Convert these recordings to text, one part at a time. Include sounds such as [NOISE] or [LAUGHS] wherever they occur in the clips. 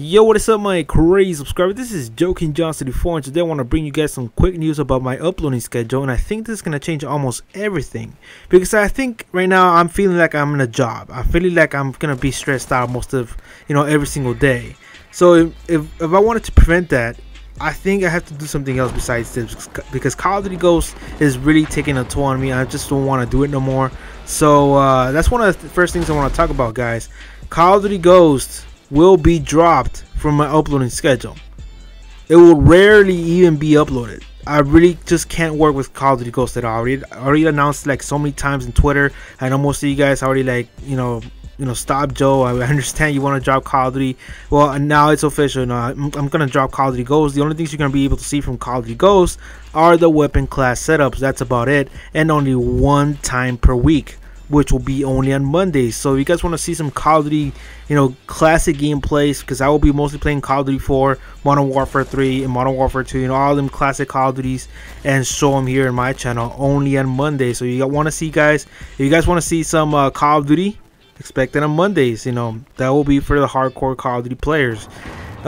Yo, what is up, my crazy subscribers? This is JoeKINGgiant 34 and today I want to bring you guys some quick news about my uploading schedule, and I think this is gonna change almost everything because I think right now I'm feeling like I'm in a job. I'm feeling like I'm gonna be stressed out most of you know every single day. So if if, if I wanted to prevent that, I think I have to do something else besides this because Call of Duty Ghost is really taking a toll on me. I just don't want to do it no more. So uh, that's one of the first things I want to talk about, guys. Call of Duty Ghost will be dropped from my uploading schedule. It will rarely even be uploaded. I really just can't work with Call of Duty Ghost at all. I already, already announced like so many times in Twitter. I know most of you guys already like you know you know stop Joe. I understand you want to drop Call of Duty. Well, now it's official. No, I'm, I'm gonna drop Call of Duty Ghost. The only things you're gonna be able to see from Call of Duty Ghost are the weapon class setups. That's about it, and only one time per week which will be only on Mondays. So if you guys want to see some Call of Duty, you know, classic gameplays, because I will be mostly playing Call of Duty 4, Modern Warfare 3, and Modern Warfare 2, you know, all them classic Call of Duties, and show them here in my channel only on Mondays. So you want to see, guys, if you guys want to see some uh, Call of Duty, expect it on Mondays. You know, that will be for the hardcore Call of Duty players.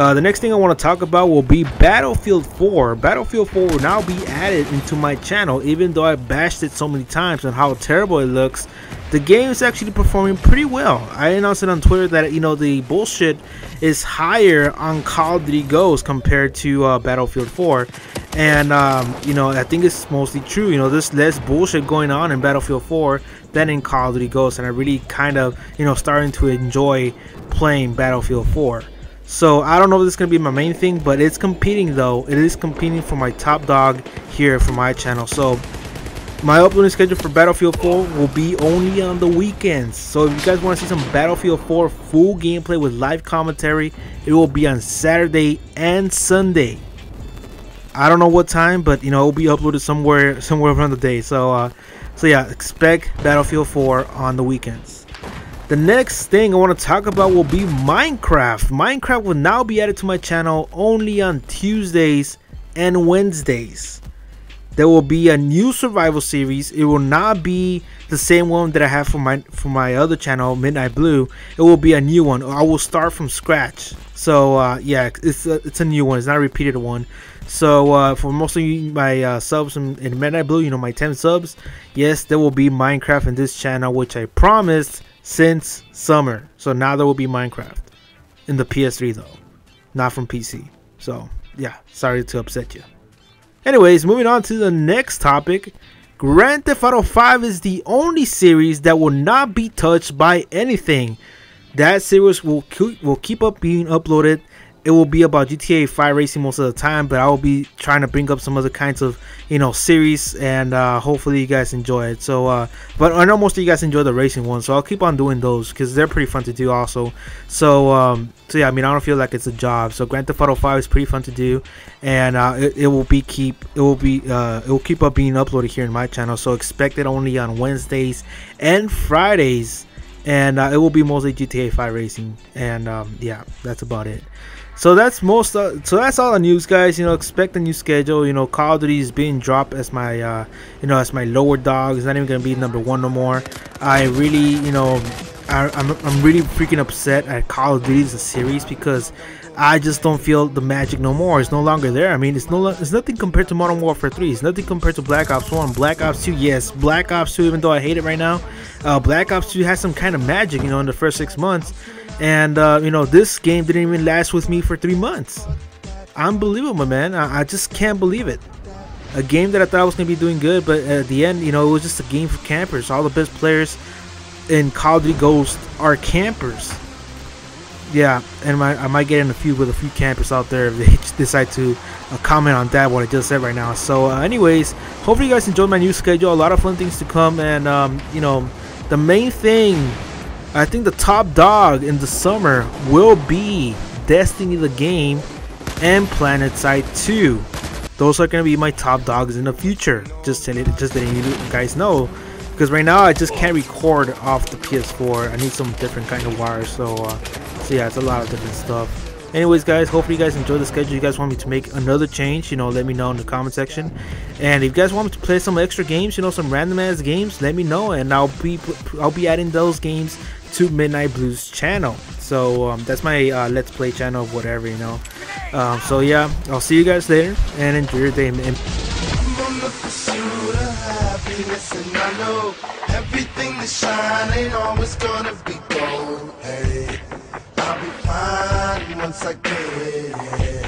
Uh, the next thing I want to talk about will be Battlefield 4. Battlefield 4 will now be added into my channel, even though I bashed it so many times on how terrible it looks. The game is actually performing pretty well. I announced it on Twitter that you know the bullshit is higher on Call of Duty Ghost compared to uh, Battlefield 4, and um, you know I think it's mostly true. You know, there's less bullshit going on in Battlefield 4 than in Call of Duty Ghost, and I really kind of you know starting to enjoy playing Battlefield 4. So I don't know if this is going to be my main thing, but it's competing though. It is competing for my top dog here for my channel. So my uploading schedule for Battlefield 4 will be only on the weekends. So if you guys want to see some Battlefield 4 full gameplay with live commentary, it will be on Saturday and Sunday. I don't know what time, but you know, it will be uploaded somewhere [LAUGHS] somewhere around the day. So uh so yeah, expect Battlefield 4 on the weekends. The next thing I want to talk about will be Minecraft. Minecraft will now be added to my channel only on Tuesdays and Wednesdays. There will be a new survival series. It will not be the same one that I have for my for my other channel, Midnight Blue. It will be a new one. I will start from scratch. So uh, yeah, it's a, it's a new one. It's not a repeated one. So uh, for most of you, my uh, subs in, in Midnight Blue, you know my 10 subs. Yes, there will be Minecraft in this channel, which I promised since summer. So now there will be Minecraft in the PS3 though, not from PC. So yeah, sorry to upset you. Anyways, moving on to the next topic. Grand Theft Auto 5 is the only series that will not be touched by anything. That series will will keep up being uploaded it will be about GTA 5 racing most of the time, but I will be trying to bring up some other kinds of you know series, and uh, hopefully you guys enjoy it. So, uh, but I know most of you guys enjoy the racing ones, so I'll keep on doing those because they're pretty fun to do also. So, um, so yeah, I mean I don't feel like it's a job. So Grand Theft Auto 5 is pretty fun to do, and uh, it, it, will be keep it will be uh, it will keep up being uploaded here in my channel. So expect it only on Wednesdays and Fridays and uh, it will be mostly GTA 5 racing. And um, yeah that's about it. So that's most uh, so that's all the news guys. You know expect a new schedule. You know Call of Duty is being dropped as my uh, you know as my lower dog. It's not even gonna be number one no more. I really you know I, I'm, I'm really freaking upset at Call of Duty as a series because I just don't feel the magic no more. It's no longer there. I mean, it's no, it's nothing compared to Modern Warfare 3. It's nothing compared to Black Ops 1. Black Ops 2, yes, Black Ops 2. Even though I hate it right now, uh, Black Ops 2 has some kind of magic, you know, in the first six months. And uh, you know, this game didn't even last with me for three months. Unbelievable, man. I, I just can't believe it. A game that I thought was gonna be doing good, but at the end, you know, it was just a game for campers. All the best players in Call of Duty Ghost are campers yeah, and my, I might get in a few with a few campers out there if they [LAUGHS] decide to uh, comment on that what I just said right now. So, uh, anyways, hopefully you guys enjoyed my new schedule. A lot of fun things to come, and um, you know, the main thing, I think the top dog in the summer will be Destiny the game and PlanetSide 2. Those are gonna be my top dogs in the future. Just telling, just letting you guys know because right now I just can't record off the PS4. I need some different kind of wires. So. Uh, so yeah, it's a lot of different stuff. anyways guys hopefully you guys enjoy the schedule. You guys want me to make another change you know let me know in the comment section. And if you guys want me to play some extra games you know some random ass games let me know and i'll be i'll be adding those games to midnight blues channel. So um, that's my uh, let's play channel of whatever you know. Um, so yeah i'll see you guys later and enjoy your day and everything that shine ain't always gonna be gold. Hey, once I get it.